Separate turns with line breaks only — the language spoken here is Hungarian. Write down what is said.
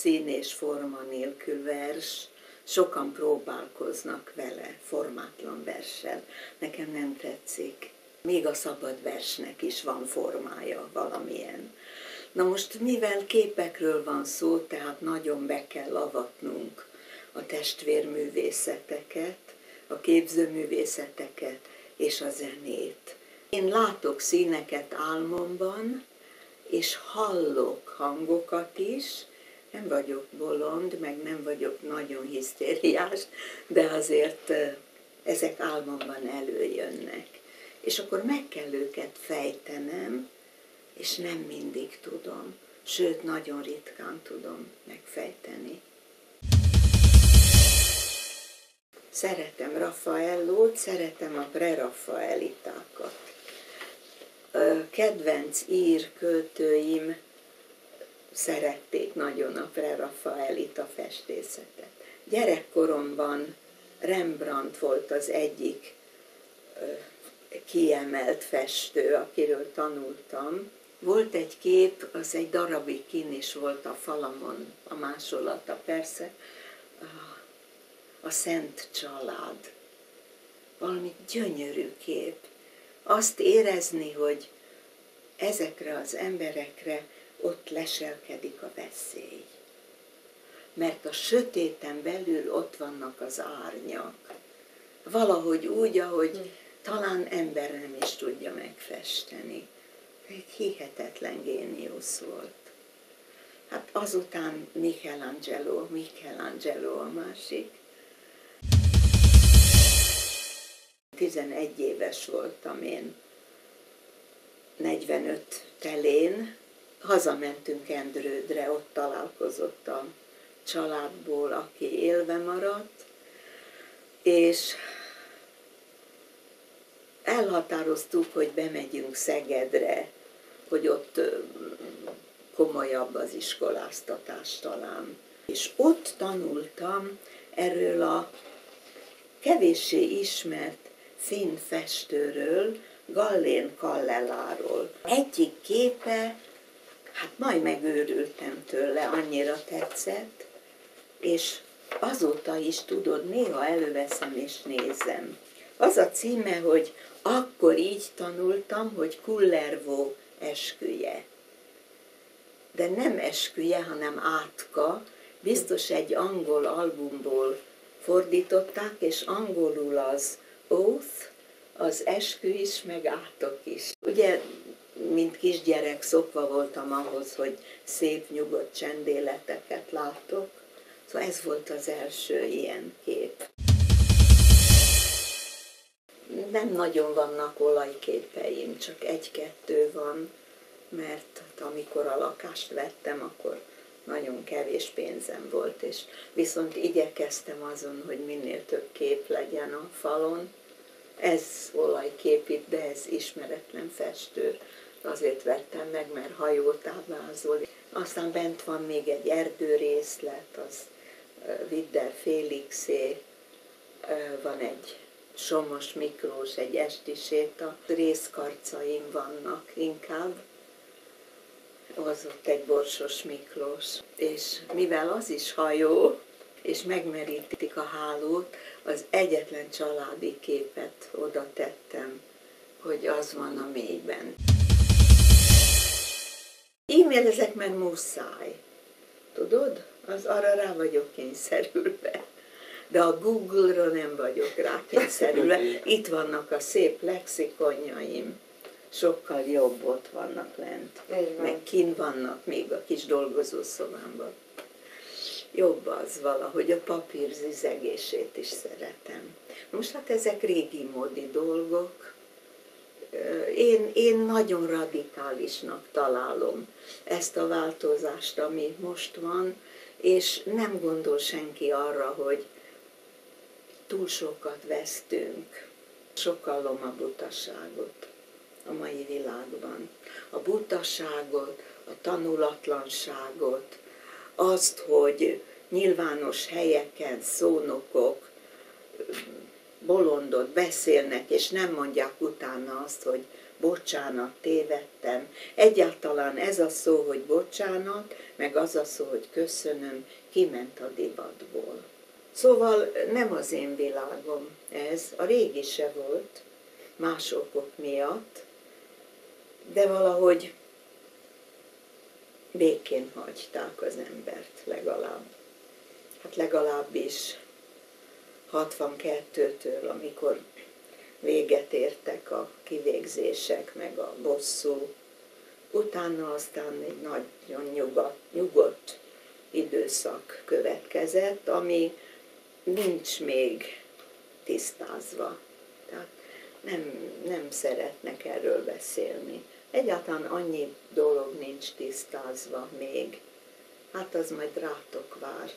szín és forma nélkül vers, sokan próbálkoznak vele, formátlan verssel. Nekem nem tetszik. Még a szabad versnek is van formája valamilyen. Na most, mivel képekről van szó, tehát nagyon be kell avatnunk a testvérművészeteket, a képzőművészeteket és a zenét. Én látok színeket álmomban, és hallok hangokat is, nem vagyok bolond, meg nem vagyok nagyon hisztériás, de azért ezek álmomban előjönnek. És akkor meg kell őket fejtenem, és nem mindig tudom, sőt, nagyon ritkán tudom megfejteni. Szeretem Raffaellót, szeretem a preraffaelitákat. Kedvenc ír költőim szerették nagyon a preraffaelita festészetet. Gyerekkoromban Rembrandt volt az egyik kiemelt festő, akiről tanultam. Volt egy kép, az egy darabig kin is volt a falamon, a másolata persze, a Szent Család. Valami gyönyörű kép. Azt érezni, hogy ezekre az emberekre ott leselkedik a veszély. Mert a sötéten belül ott vannak az árnyak. Valahogy úgy, ahogy hm. talán ember nem is tudja megfesteni. Egy hihetetlen géniusz volt. Hát azután Michelangelo, Michelangelo a másik. 11 éves voltam én, 45 telén, hazamentünk Endrődre, ott találkozott a családból, aki élve maradt, és elhatároztuk, hogy bemegyünk Szegedre, hogy ott komolyabb az iskoláztatás talán. És ott tanultam erről a kevéssé ismert finn festőről, Gallén Kallelláról. Egyik képe, hát majd megőrültem tőle, annyira tetszett, és azóta is tudod, néha előveszem és nézem. Az a címe, hogy akkor így tanultam, hogy Kullervó esküje. De nem esküje, hanem átka, biztos egy angol albumból fordították, és angolul az oath, az eskü is, meg átok is. Ugye, mint kisgyerek szokva voltam ahhoz, hogy szép, nyugodt csendéleteket látok. Szóval ez volt az első ilyen kép. Nem nagyon vannak olajképeim, csak egy-kettő van, mert amikor a lakást vettem, akkor nagyon kevés pénzem volt, és viszont igyekeztem azon, hogy minél több kép legyen a falon. Ez olajkép itt, de ez ismeretlen festő. Azért vettem meg, mert hajót ábrázol. Aztán bent van még egy erdőrészlet, az Vidder Félixé, van egy Somos Miklós, egy esti séta, részkarcaim vannak inkább, az ott egy Borsos Miklós, és mivel az is hajó, és megmerítik a hálót, az egyetlen családi képet oda tettem, hogy az van a mélyben. E-mailezek, mert muszáj. Tudod? Az arra rá vagyok kényszerülve. De a Google-ra nem vagyok rá kényszerülve. Itt vannak a szép lexikonjaim sokkal jobb ott vannak lent. Meg kint vannak még a kis dolgozószobámban. Jobb az valahogy, a papír zizegését is szeretem. Most hát ezek régi módi dolgok. Én, én nagyon radikálisnak találom ezt a változást, ami most van, és nem gondol senki arra, hogy túl sokat vesztünk. Sokkal a butaságot a mai világban. A butaságot, a tanulatlanságot, azt, hogy nyilvános helyeken szónokok bolondot beszélnek, és nem mondják utána azt, hogy bocsánat, tévedtem. Egyáltalán ez a szó, hogy bocsánat, meg az a szó, hogy köszönöm, kiment a divatból. Szóval nem az én világom ez, a régi se volt, más okok miatt, de valahogy békén hagyták az embert legalább. Hát legalábbis 62-től, amikor véget értek a kivégzések, meg a bosszú. Utána aztán egy nagyon nyugodt, nyugodt időszak következett, ami nincs még tisztázva. Tehát nem, nem szeretnek erről beszélni. Egyáltalán annyi dolog nincs tisztázva még. Hát az majd rátok vár.